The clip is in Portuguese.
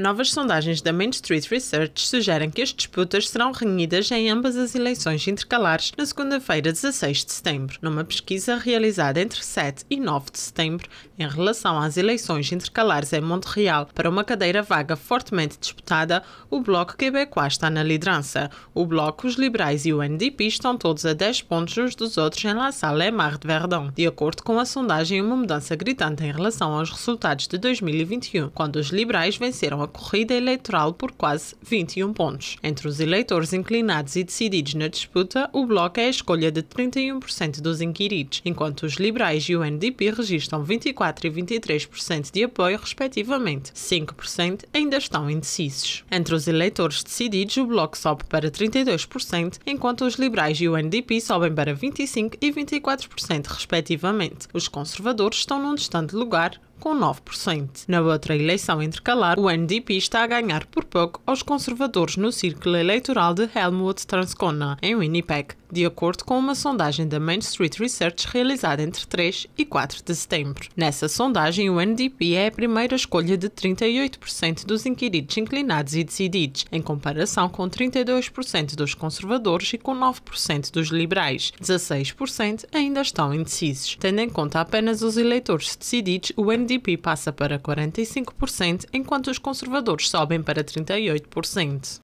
Novas sondagens da Main Street Research sugerem que as disputas serão renhidas em ambas as eleições intercalares na segunda-feira, 16 de setembro. Numa pesquisa realizada entre 7 e 9 de setembro, em relação às eleições intercalares em Montreal para uma cadeira vaga fortemente disputada, o Bloco Quebecois está na liderança. O Bloco, os Liberais e o NDP estão todos a 10 pontos uns dos outros em La Salle et Mar de Verdun. De acordo com a sondagem, uma mudança gritante em relação aos resultados de 2021, quando os liberais venceram a corrida eleitoral por quase 21 pontos. Entre os eleitores inclinados e decididos na disputa, o Bloco é a escolha de 31% dos inquiridos, enquanto os liberais e o NDP registram 24% e 23% de apoio, respectivamente. 5% ainda estão indecisos. Entre os eleitores decididos, o Bloco sobe para 32%, enquanto os liberais e o NDP sobem para 25% e 24%, respectivamente. Os conservadores estão num distante lugar, com 9%. Na outra eleição intercalar, o NDP está a ganhar por pouco aos conservadores no círculo eleitoral de Helmut Transcona, em Winnipeg, de acordo com uma sondagem da Main Street Research realizada entre 3 e 4 de setembro. Nessa sondagem, o NDP é a primeira escolha de 38% dos inquiridos inclinados e decididos, em comparação com 32% dos conservadores e com 9% dos liberais. 16% ainda estão indecisos. Tendo em conta apenas os eleitores decididos, o NDP passa para 45%, enquanto os conservadores sobem para 38%.